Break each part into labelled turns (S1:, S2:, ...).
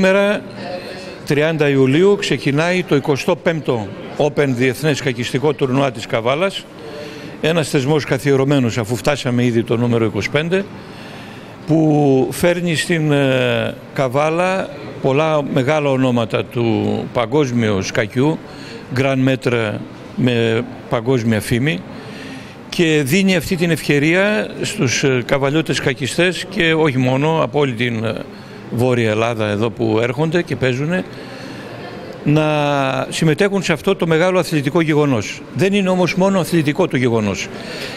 S1: Σήμερα, 30 Ιουλίου, ξεκινάει το 25ο Open Διεθνές Κακιστικό Τουρνουά της Καβάλας. Ένας θεσμός καθιερωμένος, αφού φτάσαμε ήδη το νούμερο 25, που φέρνει στην ε, Καβάλα πολλά μεγάλα ονόματα του παγκόσμιου σκακιού, Grand Maître με παγκόσμια φήμη και δίνει αυτή την ευκαιρία στους ε, καβαλιώτες κακιστές και όχι μόνο από όλη την ε, Βόρεια Ελλάδα εδώ που έρχονται και παίζουν να συμμετέχουν σε αυτό το μεγάλο αθλητικό γεγονός. Δεν είναι όμως μόνο αθλητικό το γεγονός,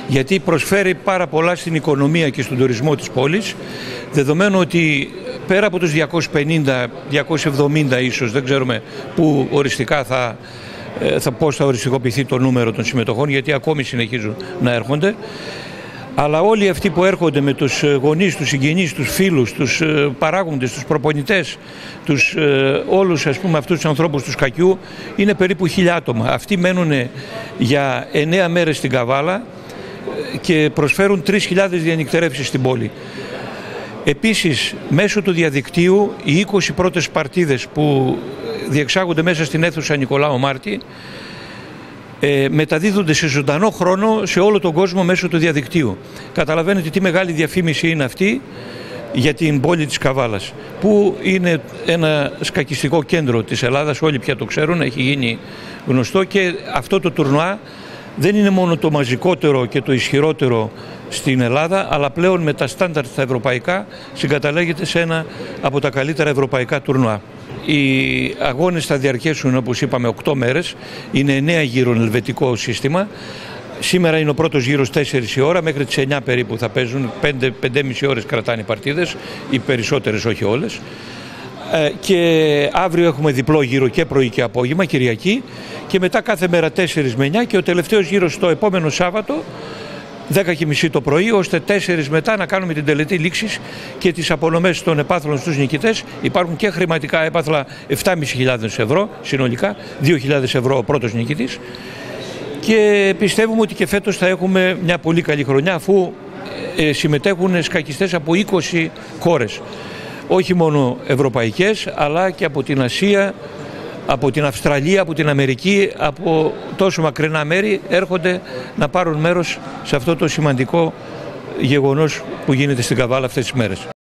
S1: γιατί προσφέρει πάρα πολλά στην οικονομία και στον τουρισμό της πόλης, δεδομένου ότι πέρα από τους 250, 270 ίσως, δεν ξέρουμε πού οριστικά θα, ε, θα πώς θα οριστικοποιηθεί το νούμερο των συμμετοχών, γιατί ακόμη συνεχίζουν να έρχονται, αλλά όλοι αυτοί που έρχονται με τους ε, γονείς, τους συγγενείς, τους φίλους, τους ε, παράγοντες, τους προπονητές, τους, ε, όλους ας πούμε αυτούς τους ανθρώπους του σκακιού είναι περίπου χιλιά άτομα. Αυτοί μένουν για εννέα μέρες στην Καβάλα και προσφέρουν 3.000 διανυκτερεύσεις στην πόλη. Επίσης, μέσω του διαδικτύου, οι 20 πρώτες παρτίδες που διεξάγονται μέσα στην αίθουσα Νικολάου Μάρτη ε, μεταδίδονται σε ζωντανό χρόνο σε όλο τον κόσμο μέσω του διαδικτύου. Καταλαβαίνετε τι μεγάλη διαφήμιση είναι αυτή για την πόλη της Καβάλας που είναι ένα σκακιστικό κέντρο της Ελλάδας, όλοι πια το ξέρουν, έχει γίνει γνωστό και αυτό το τουρνουά δεν είναι μόνο το μαζικότερο και το ισχυρότερο στην Ελλάδα, αλλά πλέον με τα στάνταρ τα ευρωπαϊκά συγκαταλέγεται σε ένα από τα καλύτερα ευρωπαϊκά τουρνουά. Οι αγώνες θα διαρκέσουν όπως είπαμε 8 μέρες, είναι 9 γύρων ελβετικό σύστημα. Σήμερα είναι ο πρώτος γύρος 4 η ώρα, μέχρι τις 9 περίπου θα παίζουν, 5-5,5 ώρες κρατάνε οι παρτίδες, οι περισσότερες όχι όλες. Ε, και αύριο έχουμε διπλό γύρο και πρωί και απόγευμα, Κυριακή, και μετά κάθε μέρα 4 με 9 και ο τελευταίος γύρος το επόμενο Σάββατο 10.30 το πρωί, ώστε 4 μετά να κάνουμε την τελετή λήξης και τις απονομές των επάθλων στους νικητές. Υπάρχουν και χρηματικά έπαθλα 7.500 ευρώ συνολικά, 2.000 ευρώ ο πρώτος νικητής. Και πιστεύουμε ότι και φέτος θα έχουμε μια πολύ καλή χρονιά αφού ε, συμμετέχουν σκακιστές από 20 χώρες. Όχι μόνο ευρωπαϊκές αλλά και από την Ασία, από την Αυστραλία, από την Αμερική, από τόσο μακρινά μέρη έρχονται να πάρουν μέρος σε αυτό το σημαντικό γεγονός που γίνεται στην Καβάλα αυτές τις μέρες.